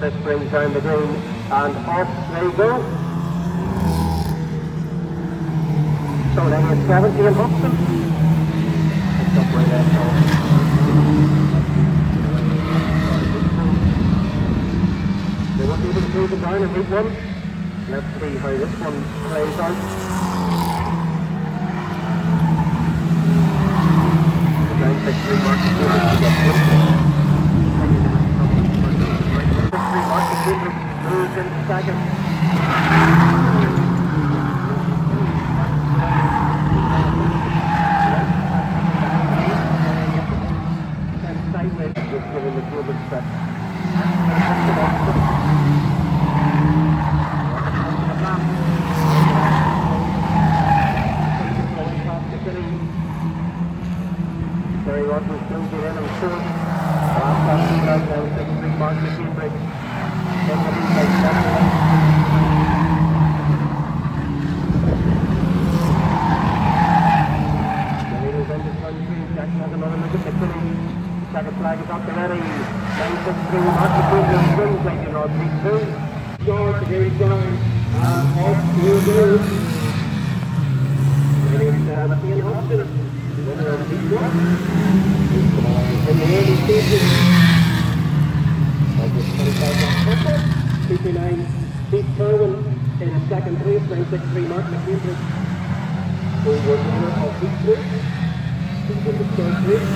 down the green and off they go. So then it's 70 in Buxton. Picked up right there, so. They won't be able to move it down in week one. Let's see how this one plays out. The ground six three mark is good to get this. Six three mark is good moves into second. And sideways, just giving the good step. Very well, we're still getting in fourth. Last time we got down six three mark McCambridge. Then we'll be like seven. The leaders in the front three. Jackson has another look at the city. Second flag is up already. Nine six three mark to Cambridge. Springs like you know, three two. George the game down. And off you go. Ready to have a Ian Hobson. Winner of the one. In the early stages of the 25 lap football, 59 Pete Kerwin in second place, 963 Mark McCambridge, who was winner of. He's in the third place.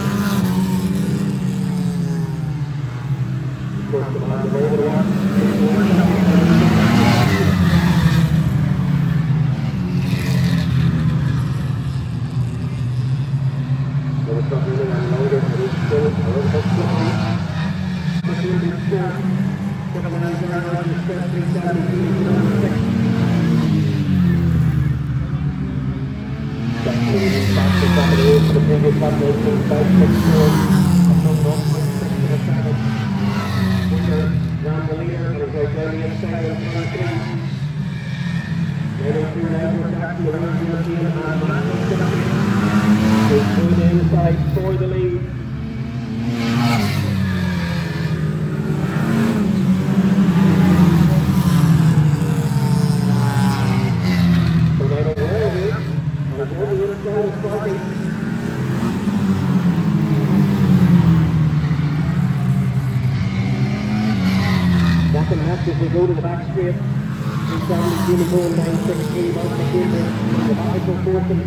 Of course, the man of over one. There was something really unloaded, but it's still a little bit slippery. Looking to score. Second one is around on the stretch, 370, Back to the top of the race, the previous lap, 18, 5, 6, 4. Up on 1.6 to the second. Winner, round the leader, and it's right down the inside of the front three. Later through now, we're back to the round European and Master they through the lead. Tornado Railway, and it's over the inside of Sparky. Second half as we go to the back straight. We found the unicorn 963 Mark McCain, the back for fourth and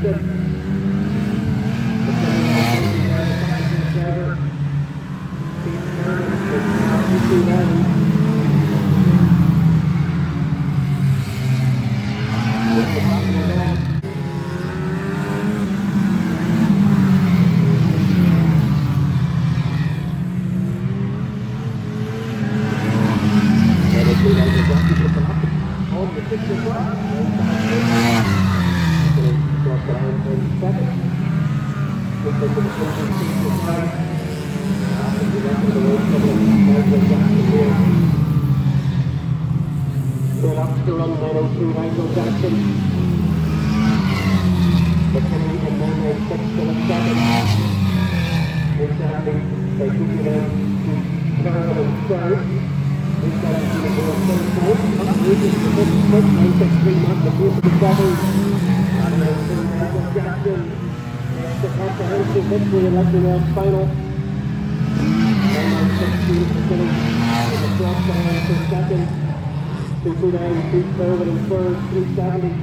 fifth. Still up to run 902 Michael Jackson. McKinley and 996 still at second. Exactly. They took it in to third and third. We've got up to the goal third fourth. Up split. 963 Mark the fourth of the seven. And Michael Jackson. The comprehensive victory in Leicester final. 916 McKinley in the cross line for second. 229, Pete Kerwin in third, 370,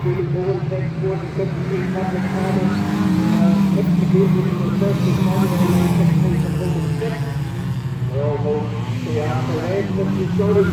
Stephen Bowen takes fourth, and 53, Patrick Palmer, Nick McGeever in the first, and Palmer in the sixth, and Bowen sixth. We're all home to the after leg, which is shorter.